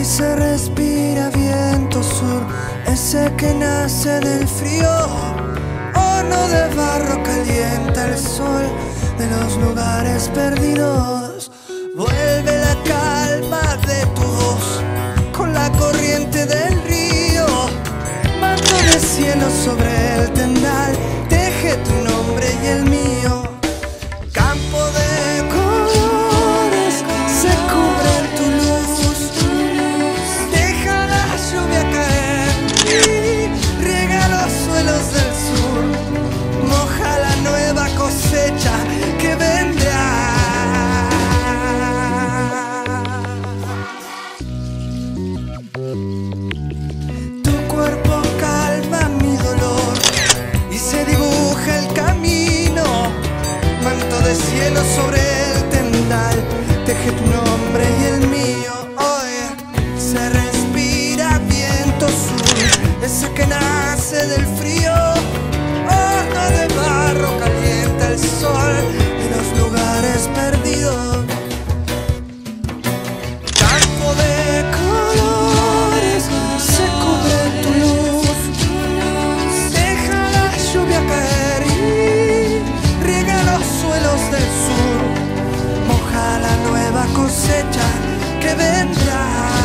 hoy se respira viento sur, ese que nace del frío, horno de barro calienta el sol de los lugares perdidos. Vuelve la calma de tu voz con la corriente del río, manto de cielo sobre sobre el tendal, teje tu nombre y el mío hoy se del sur, moja la nueva cosecha que vendrá.